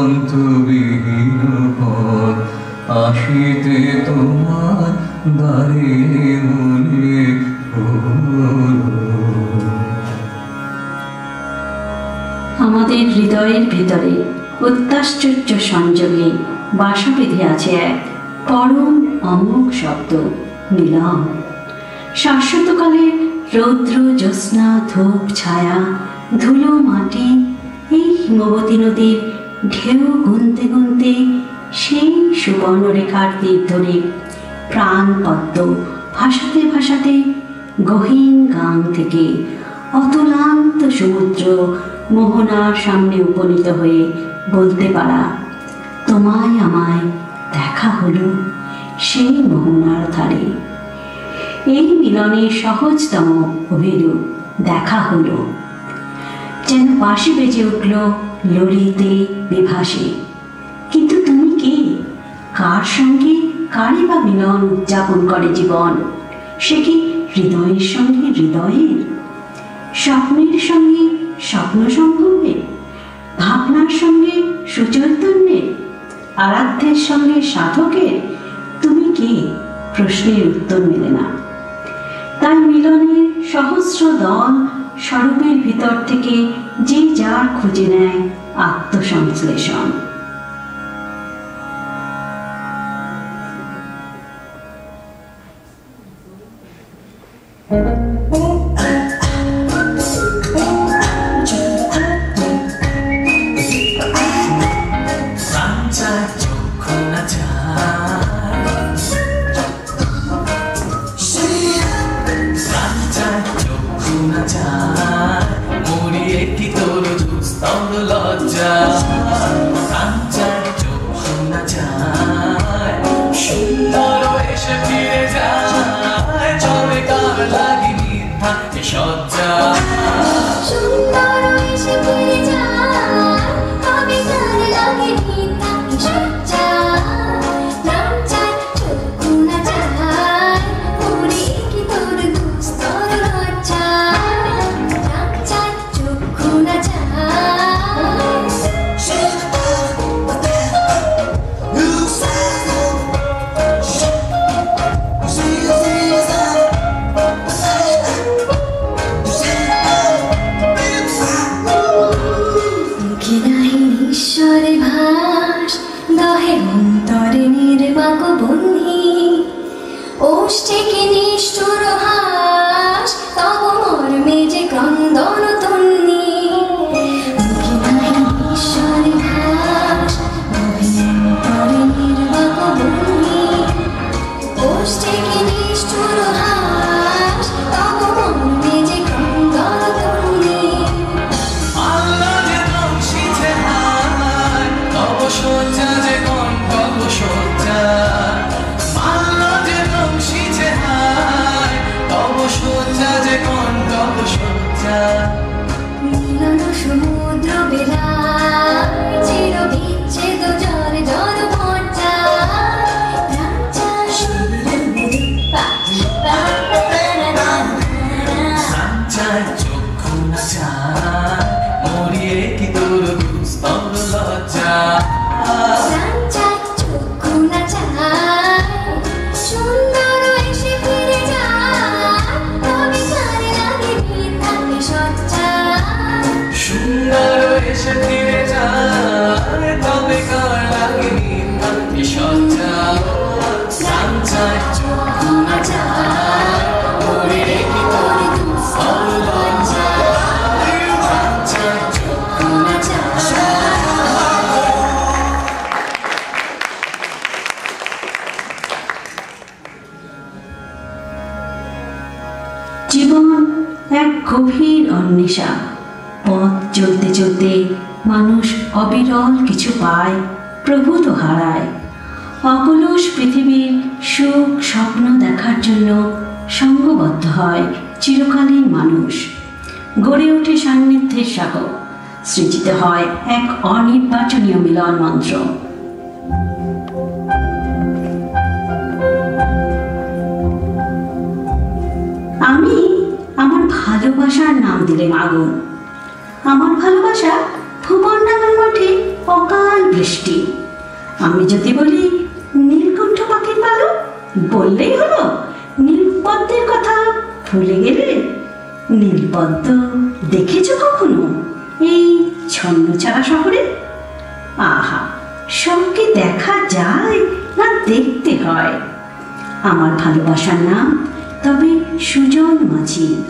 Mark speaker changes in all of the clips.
Speaker 1: অন্তবিহীন পথ আসিতে তোমার দ্বারে মনে
Speaker 2: আমাদের হৃদয়ের ভেতরে অত্যাশ্চর্য সংযোগে বাসা বেঁধে আছে এক পরম অমোঘ শব্দ মিলন শাশ্বতকালে রৌদ্র, জ্যোৎস্না, ধূপ, ছায়া, ধুলো, মাটি, এই হিমবতী নদীর ঢেউ গুনতে গুনতে সেই সুবর্ণরেখার তীর ধরে প্রাণ পদ্ম ভাসাতে ভাসাতে গহীন গান থেকে অতুলান্ত সমুদ্র মোহনার সামনে উপনীত হয়ে বলতে পারা, তোমায় আমায় দেখা হলো সেই মোহনার ধারে। এই মিলনে সহজতম অভিরূপ দেখা হলো। যেন পাশে বেজে উঠল লড়িতে বিভাসে। কিন্তু তুমি কে? কার সঙ্গে কারই বা মিলন উদযাপন করে জীবন? সে কি হৃদয়ের সঙ্গে হৃদয়ের? স্বপ্নের সঙ্গে স্বপ্ন সম্ভবের ভাবনার সঙ্গে সুচৈতন্যের আরাধ্যের সঙ্গে সাধকের তুমি কে প্রশ্নের উত্তর মেলে না। তাই মিলনের সহস্র দল স্বরূপের ভিতর থেকে যে যার খুঁজে নেয় আত্মসংশ্লেষণ।
Speaker 3: Sunshine love. সুন্দর এসে ফিরে যায়
Speaker 4: তবে কার
Speaker 2: প্রভূত হারায় অকলুষ পৃথিবীর সুখ, স্বপ্ন দেখার জন্য সঙ্গবদ্ধ হয় চিরকালীন মানুষ। গড়ে ওঠে সান্নিধ্যের সাগর, সৃজিত হয় এক অনির্বাচনীয় মিলন মন্ত্র। আমি আমার ভালোবাসার নাম দিলেম আগুন আমার ভালোবাসা ভুবনডাঙ্গার মাঠে অকাল বৃষ্টি। আমি যদি বলি, নীলকণ্ঠ পাখির পালক, বললেই হলো, নীলপদ্মের কথা ভুলে গেলে নীলপদ্ম দেখেছ কখনো এই ছন্নছাড়া শহরে? আহা সবকে দেখা যায় না দেখতে হয়। আমার ভালোবাসার নাম তবে সুজন মাঝি।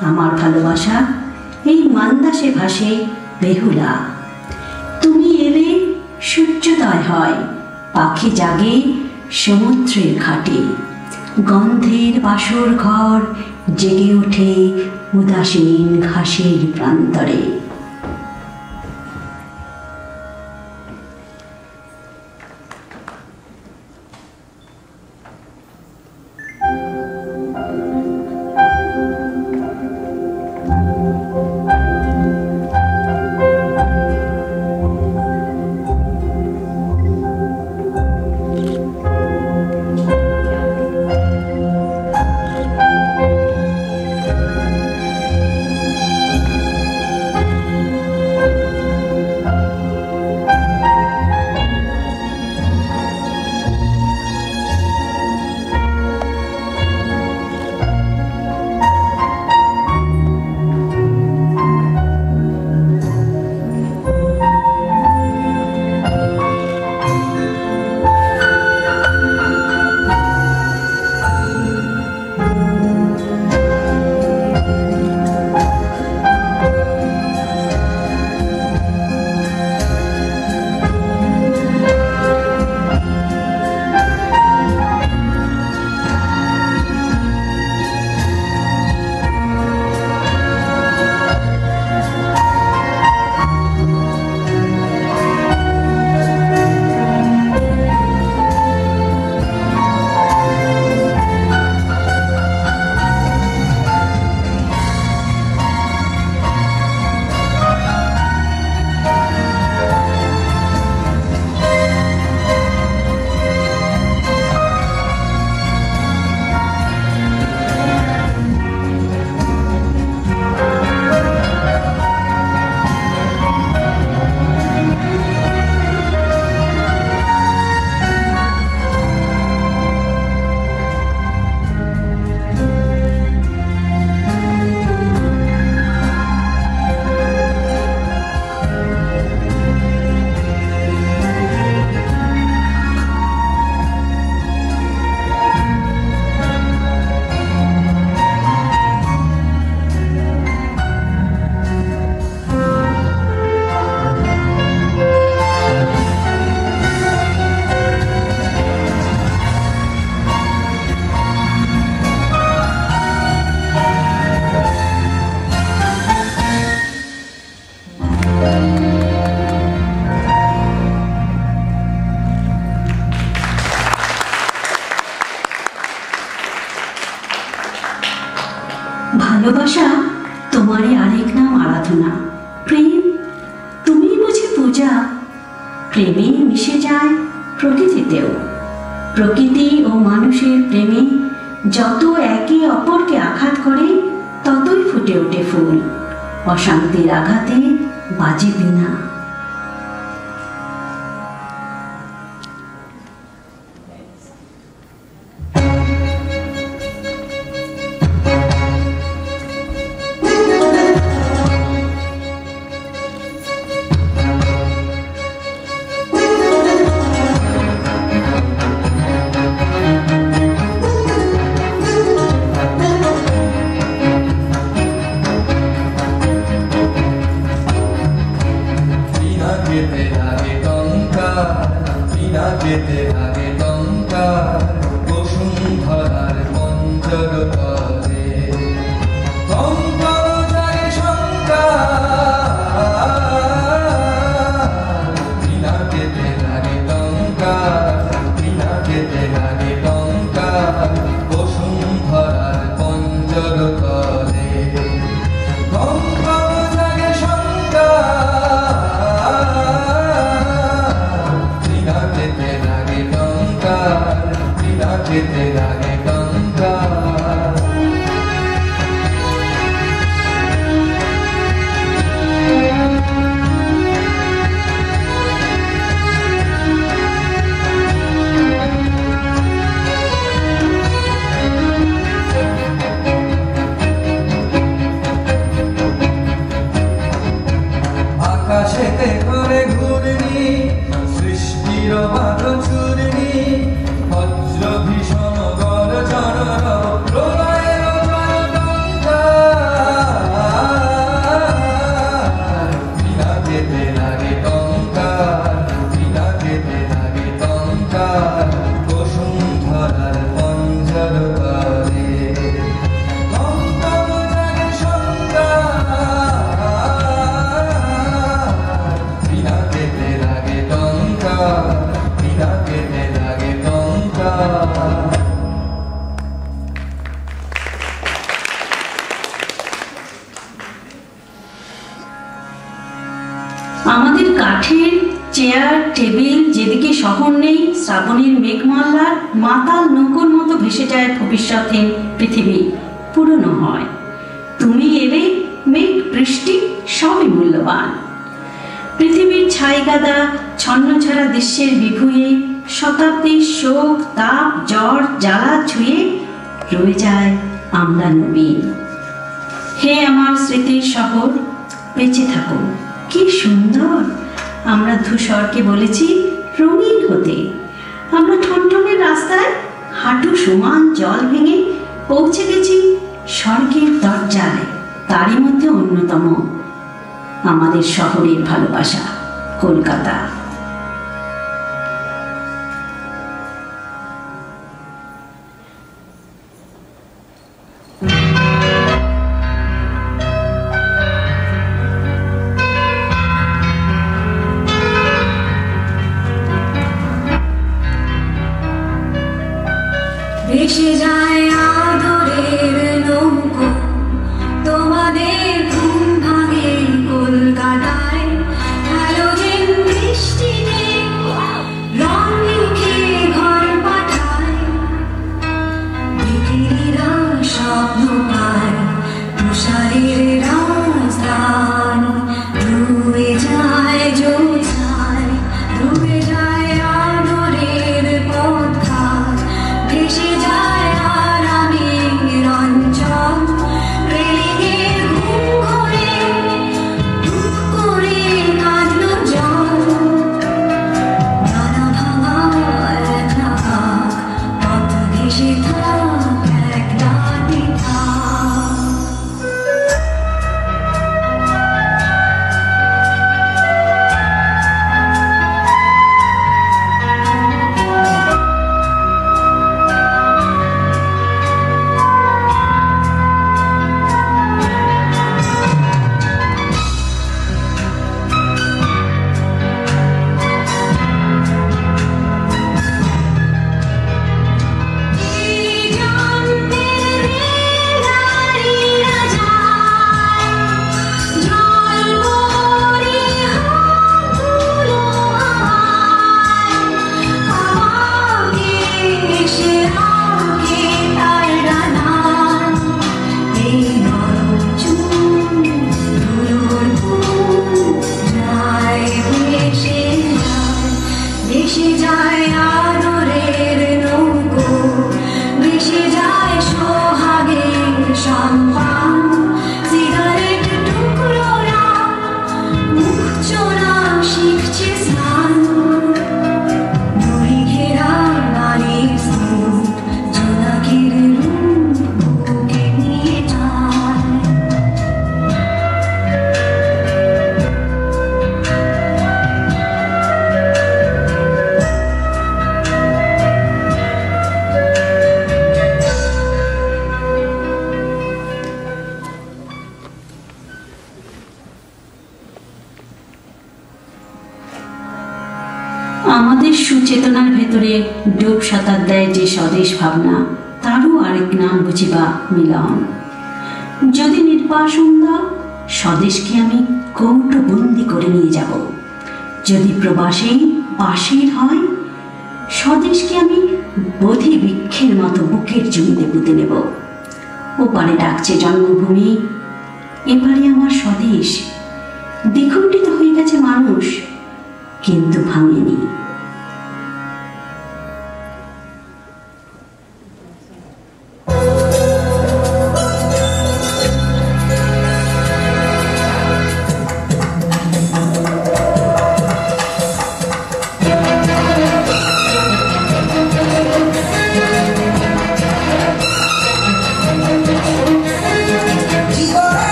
Speaker 2: আমার ভালোবাসা এই মান্দাসে ভাসে বেহুলা। তুমি এলে সূর্যোদয় হয়। পাখি জাগে সমুদ্রের ঘাটে। গন্ধের বাসর ঘর জেগে ওঠে উদাসীন ঘাসের প্রান্তরে। অশান্তির আঘাতে বাজে বিনা
Speaker 3: আকাশেতে করে ঘুরনি সৃষ্টির বাধ চুরনি
Speaker 5: চেয়ার টেবিল যেদিকে শহর নেই, শ্রাবণের মেঘমাল্লার মাতাল নৌকোর মতো ভেসে যায় ভবিষ্যতে পৃথিবী। পুরনো হয়। তুমি এলে মেঘ, বৃষ্টি সবই মূল্যবান। পৃথিবীর ছাই ছাইগাদা, ছন্নছাড়া দৃশ্যের বিভুয়ে শতাব্দীর শোক, তাপ, জ্বর, জ্বালা ছুঁয়ে রয়ে যায় আমরা নবীন। হে আমার স্মৃতির শহর, বেঁচে থাকো। কি সুন্দর। আমরা ধূসরকে বলেছি রঙিন হতে। আমরা ঠনঠনের রাস্তায় হাঁটু সমান জল ভেঙে পৌঁছে গেছি স্বর্গের দরজায় তারই মধ্যে অন্যতম আমাদের শহরের ভালোবাসা, কলকাতা। আমাদের সুচেতনার ভেতরে ডুব সাঁতার দেয় যে স্বদেশ ভাবনা, তারও আরেক নাম বুঝিবা মিলন। যদি নির্বাসন দাও স্বদেশকে আমি কৌটবন্দি করে নিয়ে যাব। যদি প্রবাসেই বাসের হয়, স্বদেশকে আমি বোধি বৃক্ষের মতো বুকের জমিতে পুঁতে নেব। ওপারে ডাকছে জন্মভূমি এপারে আমার স্বদেশ। দ্বিখণ্ডিত হয়ে গেছে মানুষ, কিন্তু ভাঙেনি।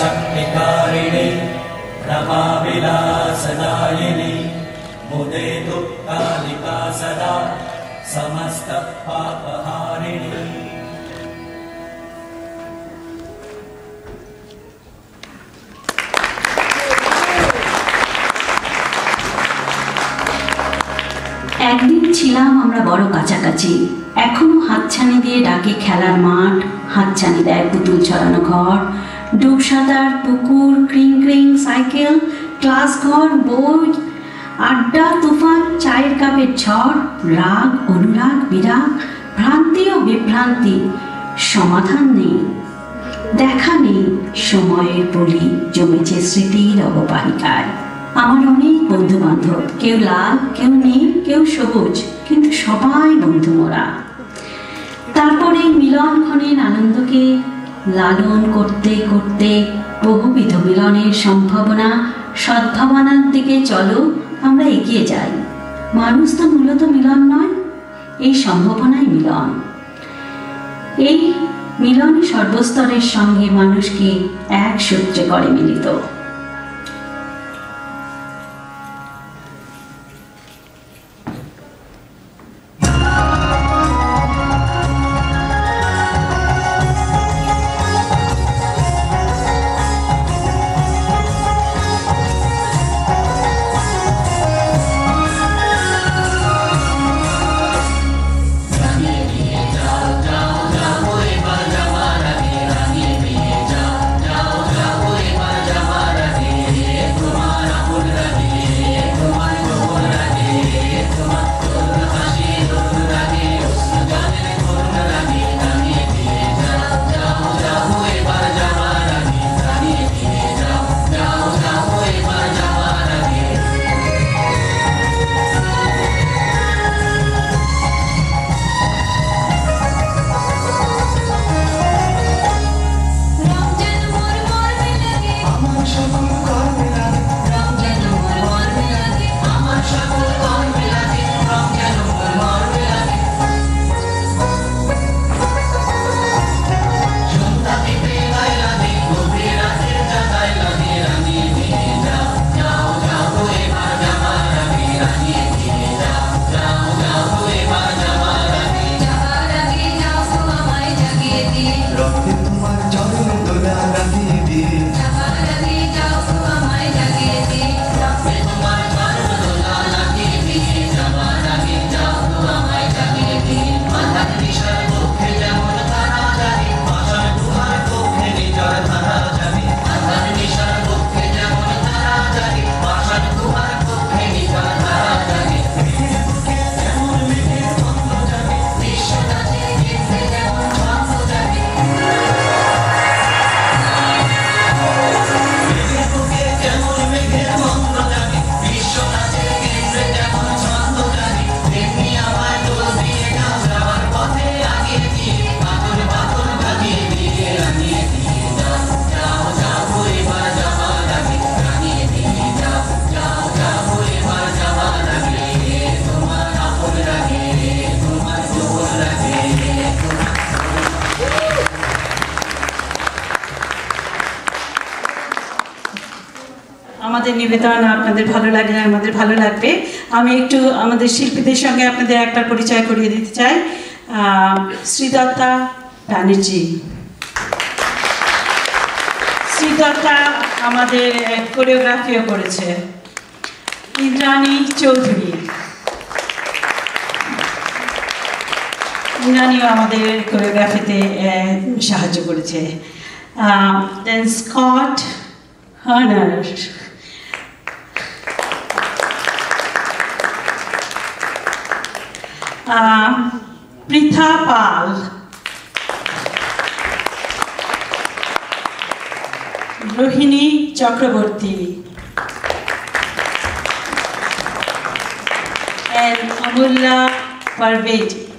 Speaker 6: शक्तिकारिणे
Speaker 2: रमाविलासदायिनि मुदे दुःखालिका सदा समस्तपापहारिणि।
Speaker 4: একদিন ছিলাম আমরা বড় কাছাকাছি। এখনও হাতছানি দিয়ে ডাকে খেলার মাঠ, হাতছানি দেয় পুতুল ছড়ানো ঘর ডুব সাঁতার পুকুর, ক্রিং ক্রিং, সাইকেল, ক্লাস ঘর বই আড্ডা, তুফান, চায়ের কাপের ঝড়, রাগ, অনুরাগ, বিরাগ, ভ্রান্তি ও বিভ্রান্তি, সমাধান নেই, দেখা নেই, সময়ের বলি জমেছে স্মৃতির অববাহিকায়। আমার অনেক বন্ধু বান্ধব কেউ লাল, কেউ নীল, কেউ সবুজ, কিন্তু সবাই বন্ধু মোরা। তারপরে মিলন ক্ষণের আনন্দকে লালন করতে করতে বহুবিধ মিলনের সম্ভাবনা সদ্ভাবনার দিকে চলো, আমরা এগিয়ে যাই। মানুষ তো মূলত মিলন নয়, এই সম্ভাবনাই মিলন। এই মিলন সর্বস্তরের সঙ্গে মানুষকে এক সূত্রে করে মিলিত।
Speaker 7: নিবেদন আপনাদের ভালো লাগলে আমাদের ভালো লাগবে। আমি একটু আমাদের শিল্পীদের সঙ্গে আপনাদের একটা পরিচয় করিয়ে দিতে চাই। শ্রীদত্তা ব্যানার্জি। শ্রীদত্তা আমাদের কোরিওগ্রাফিও করেছে। ইন্দ্রাণী চৌধুরী। ইন্দ্রাণীও আমাদের কোরিওগ্রাফিতে সাহায্য করেছে। Then Scott Harner uh, Pritha Pal. Rohini Chakraborty. And Amullah Parvej.